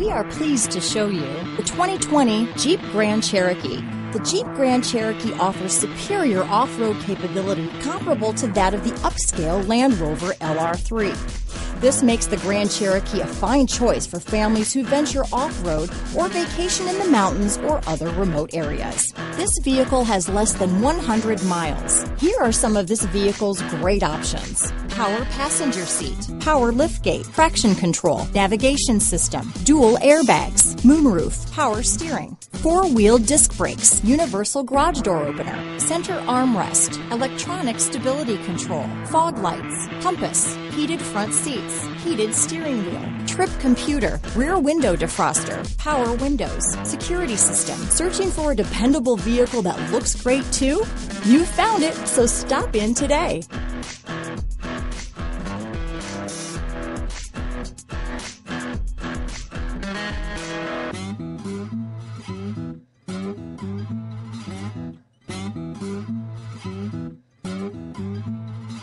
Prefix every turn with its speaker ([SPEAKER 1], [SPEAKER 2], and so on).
[SPEAKER 1] We are pleased to show you the 2020 Jeep Grand Cherokee. The Jeep Grand Cherokee offers superior off-road capability comparable to that of the upscale Land Rover LR3. This makes the Grand Cherokee a fine choice for families who venture off-road or vacation in the mountains or other remote areas. This vehicle has less than 100 miles. Here are some of this vehicle's great options. Power passenger seat, power liftgate, traction control, navigation system, dual airbags, moonroof, power steering, four-wheel disc brakes, universal garage door opener, center armrest, electronic stability control, fog lights, compass, heated front seats, heated steering wheel, trip computer, rear window defroster, power windows, security system. Searching for a dependable vehicle that looks great too? You found it, so stop in today.